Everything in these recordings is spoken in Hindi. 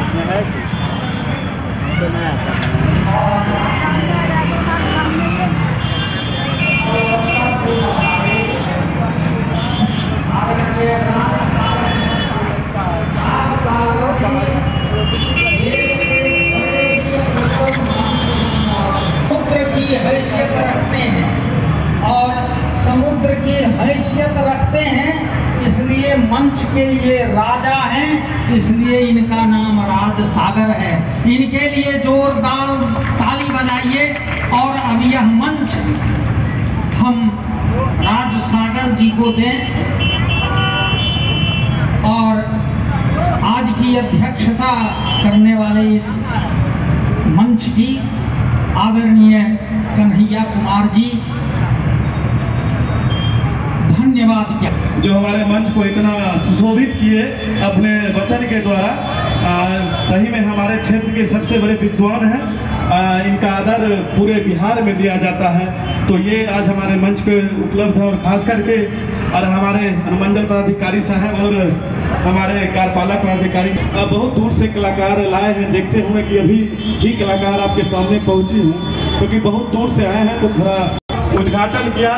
इसमें है तो मैं आता हूँ मंच के ये राजा हैं, इसलिए इनका नाम राज सागर है। इनके लिए जोरदार ताली बजाइए और अब यह मंच हम राज सागर जी को दें। और आज की अध्यक्षता करने वाले इस मंच की आदरणीय कन्हैया कुमार जी, धन्यवाद क्या जो हमारे मंच को इतना सुशोभित किए अपने वचन के द्वारा सही में हमारे क्षेत्र के सबसे बड़े विद्वान हैं। इनका आदर पूरे बिहार में दिया जाता है। तो ये आज हमारे मंच पे उपलब्ध है और खास करके और हमारे अनुमंडल पदाधिकारी साहब और हमारे कार्यपालक पदाधिकारी। बहुत दूर से कलाकार लाए हैं, देखते हुए कि अभी ही कलाकार आपके सामने पहुँची हूँ। क्योंकि तो बहुत दूर से आए हैं तो थोड़ा उद्घाटन किया।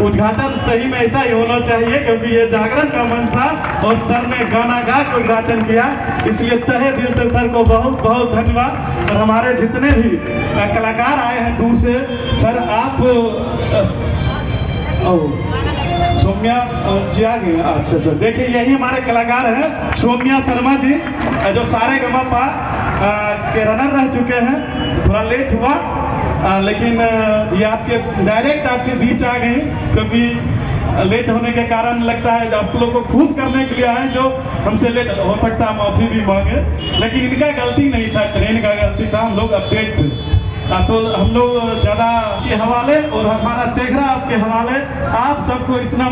उद्घाटन सही में ऐसा ही होना चाहिए, क्योंकि ये जागरण का मंच था और सर ने गाना गा के उद्घाटन किया। इसलिए तहे दिल से सर को बहुत बहुत धन्यवाद। और हमारे जितने भी कलाकार आए हैं दूर से, सर आप सौम्या जी आ गए। अच्छा अच्छा देखिए, यही हमारे कलाकार हैं, सौम्या शर्मा जी जो सारे गमा पा के रनर रह चुके हैं। थोड़ा लेट हुआ। अ, लेकिन ये आपके डायरेक्ट आपके बीच आ गई क्योंकि लेट होने के कारण लगता है आप लोग को खुश करने के लिए आए जो हमसे लेट हो सकता है माफ़ी भी मांगे। लेकिन इनका गलती नहीं था ट्रेन का गलती था हम लोग अपडेट थे। तो हम लोग ज़्यादा के हवाले और हमारा तेघरा आपके हवाले आप सबको इतना